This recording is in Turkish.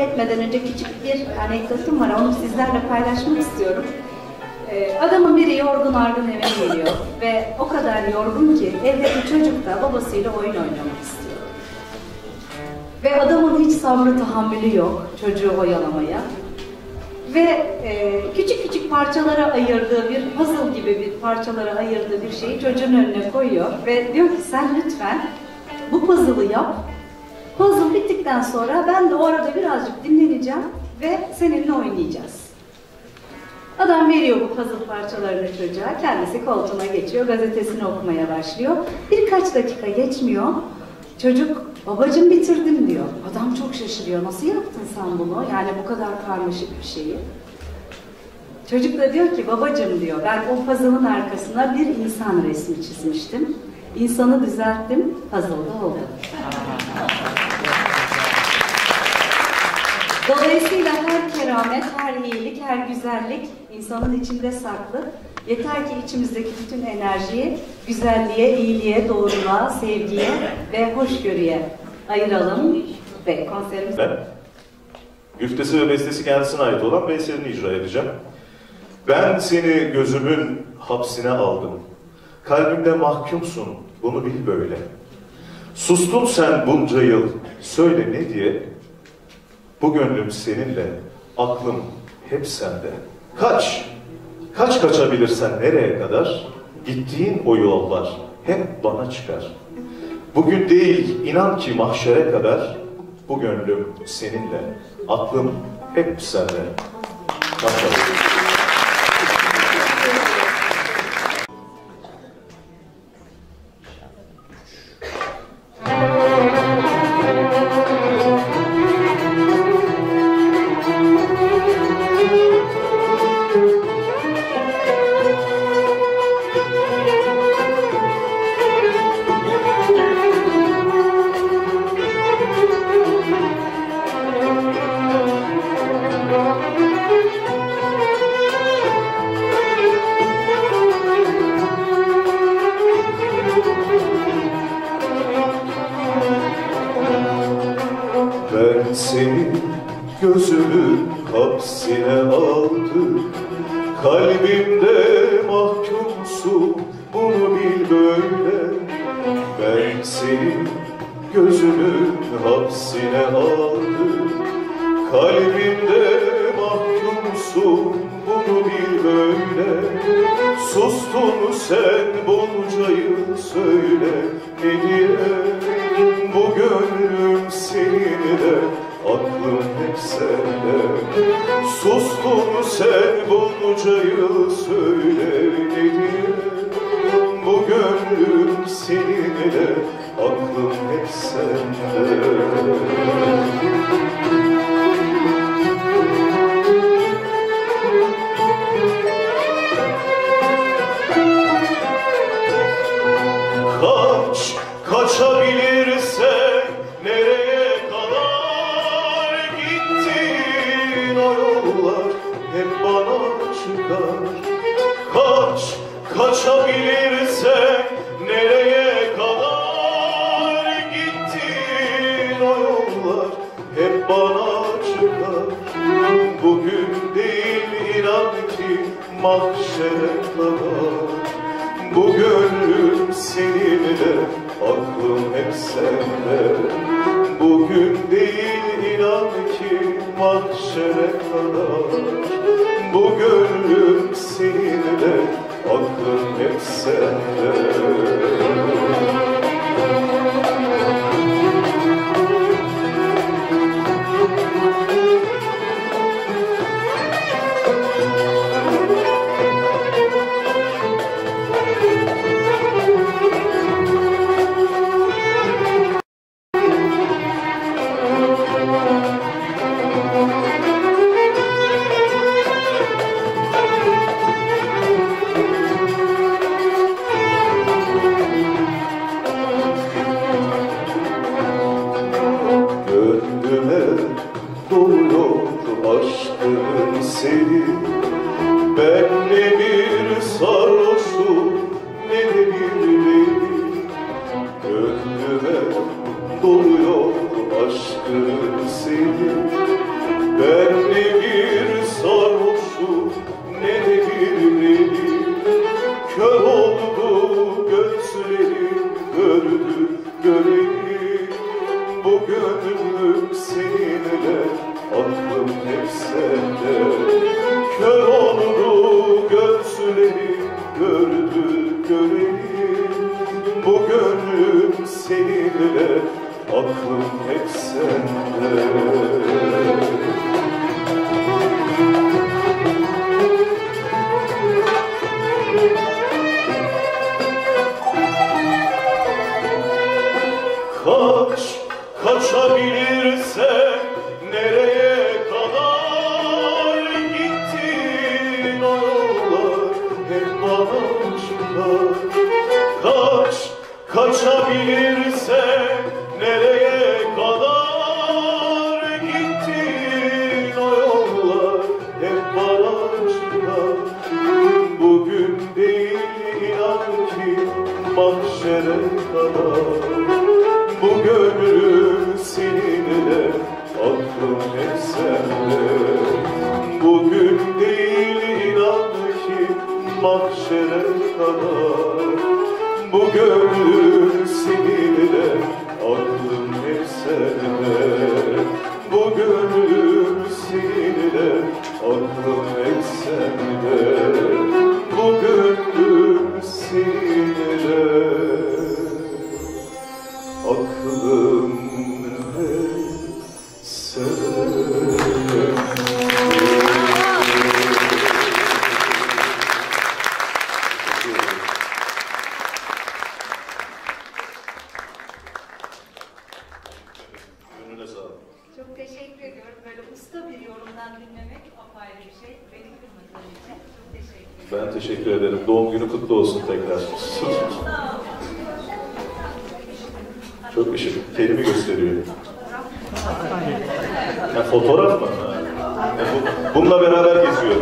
etmeden önce küçük bir anekdotum var. Onu sizlerle paylaşmak istiyorum. Ee, adamın biri yorgun argın eve geliyor ve o kadar yorgun ki evdeki çocuk da babasıyla oyun oynamak istiyor. Ve adamın hiç sabrı tahammülü yok çocuğu oyalamaya. Ve e, küçük küçük parçalara ayırdığı bir puzzle gibi bir parçalara ayırdığı bir şeyi çocuğun önüne koyuyor ve diyor ki sen lütfen bu puzzle'ı yap. Puzzle bittikten sonra ben de o arada birazcık dinleneceğim ve seninle oynayacağız. Adam veriyor bu puzzle parçalarını çocuğa, kendisi koltuğuna geçiyor, gazetesini okumaya başlıyor. Birkaç dakika geçmiyor, çocuk babacım bitirdim diyor. Adam çok şaşırıyor, nasıl yaptın sen bunu? Yani bu kadar karmaşık bir şeyi. Çocuk da diyor ki babacım diyor, ben o puzzle'ın arkasına bir insan resmi çizmiştim. İnsanı düzelttim, puzzle'da oldu. Dolayısıyla her keramet, her iyilik, her güzellik insanın içinde saklı. Yeter ki içimizdeki bütün enerjiyi güzelliğe, iyiliğe, doğruluğa, sevgiye ve hoşgörüye ayıralım ve konserimiz... Ben güftesi ve bestesi kendisine ait olan bir icra edeceğim. Ben seni gözümün hapsine aldım. Kalbimde mahkumsun, bunu bil böyle. Sustun sen bunca yıl, söyle ne diye? Bu gönlüm seninle, aklım hep sende. Kaç, kaç kaçabilirsen nereye kadar? Gittiğin o yollar hep bana çıkar. Bugün değil, inan ki mahşere kadar bu gönlüm seninle, aklım hep sende. Bakalım. Bunu bil böyle. Ben seni gözümün hapsine aldım. Kalbimde mahkumsun bunu bil böyle. Sustun sen bunca yıl söyle ne diye Bu gönlüm seninle aklım hep sende. Sustun sen bunca yıl söyle ne diye Bu gönlüm seninle aklım hep sende mahşere bu gönlüm seninle, aklım hep sende. Bugün değil inan ki mahşere kadar. Bu gönlüm seninle, aklım hep sende. sensin Ben ne bir sarhoşum ne bir nebi Kör oldu gördü göreyim Bu seninle aklım hep sende Kör gördü göreyim Bu seninle aklım hep sende. Kaç, kaçabilirsen nereye kadar gittin? O yollar hep bana çıkar Kaç, kaçabilirsen Bu gönlüm aklım hep Bugün değil inan mahşere kadar. Bu gönlüm aklım hep sende. Bu aklım hep sende. Bu teşekkür ederim. Doğum günü kutlu olsun tekrar. Çok ışık. Terimi gösteriyor. Ya fotoğraf mı? Ya bu, bununla beraber geziyor.